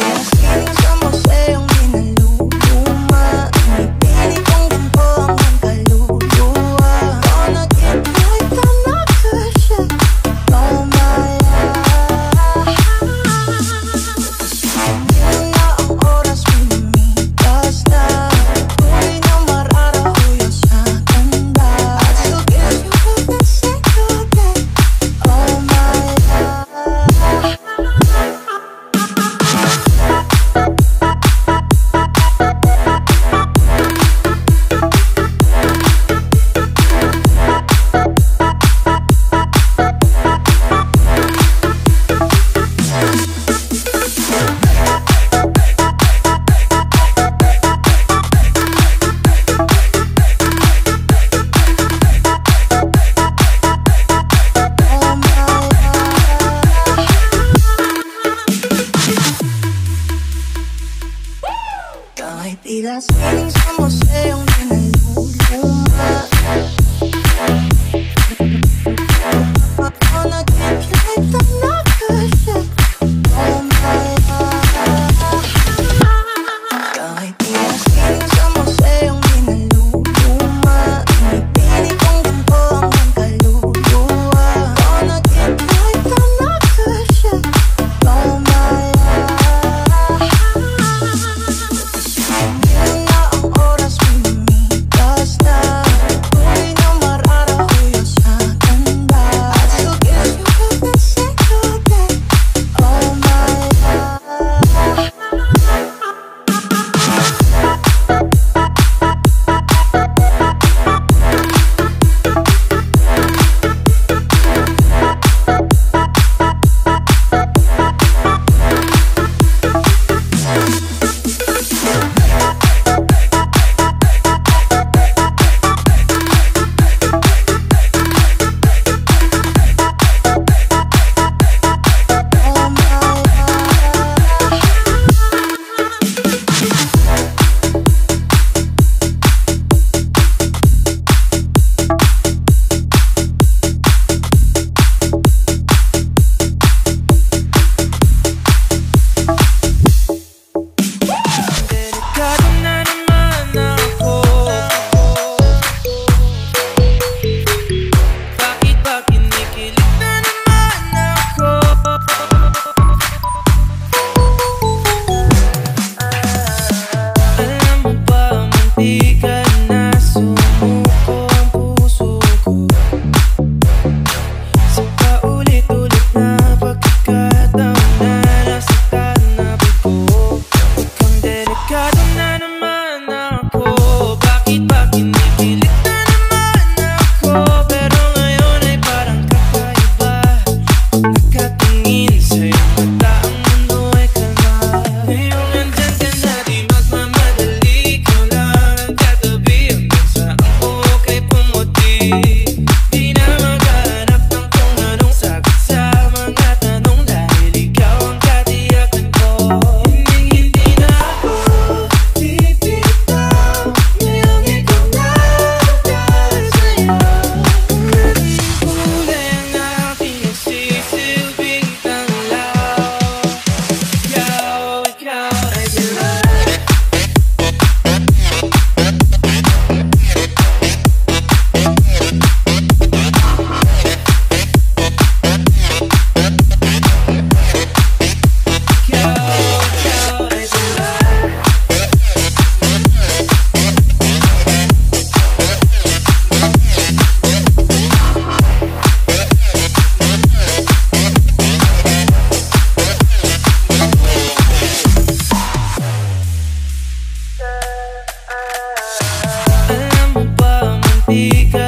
Yes. because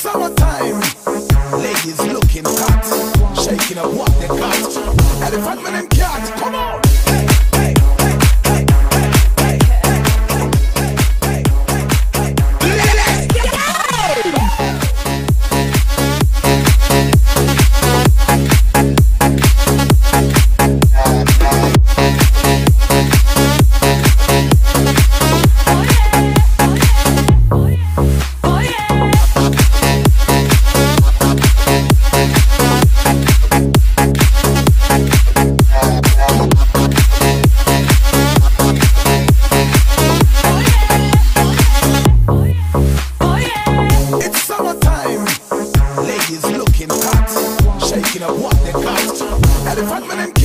summertime. Ladies looking hot, shaking up what they got. Elephant man and cat. shaking up what they got. Elephant man